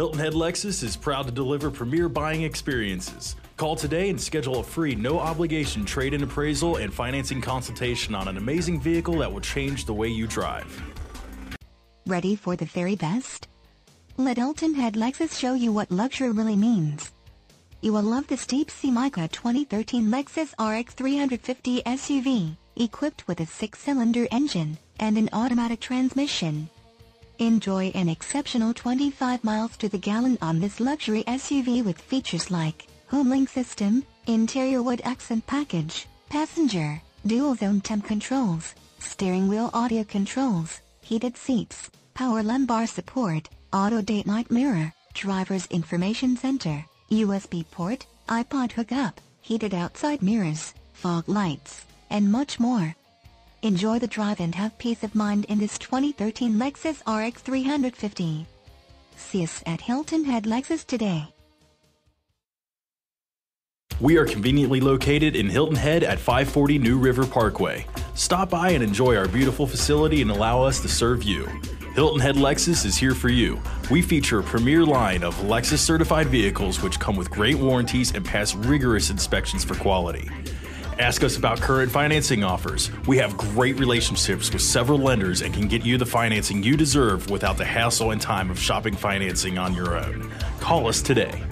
Hilton Head Lexus is proud to deliver premier buying experiences. Call today and schedule a free, no obligation trade in appraisal and financing consultation on an amazing vehicle that will change the way you drive. Ready for the very best? Let Hilton Head Lexus show you what luxury really means. You will love the Deep Sea Mica 2013 Lexus RX 350 SUV, equipped with a six-cylinder engine and an automatic transmission. Enjoy an exceptional 25 miles to the gallon on this luxury SUV with features like Homelink system, interior wood accent package, passenger, dual zone temp controls, steering wheel audio controls, heated seats, power lumbar support, auto day night mirror, driver's information center, USB port, iPod hookup, heated outside mirrors, fog lights, and much more. Enjoy the drive and have peace of mind in this 2013 Lexus RX 350. See us at Hilton Head Lexus today. We are conveniently located in Hilton Head at 540 New River Parkway. Stop by and enjoy our beautiful facility and allow us to serve you. Hilton Head Lexus is here for you. We feature a premier line of Lexus certified vehicles which come with great warranties and pass rigorous inspections for quality. Ask us about current financing offers. We have great relationships with several lenders and can get you the financing you deserve without the hassle and time of shopping financing on your own. Call us today.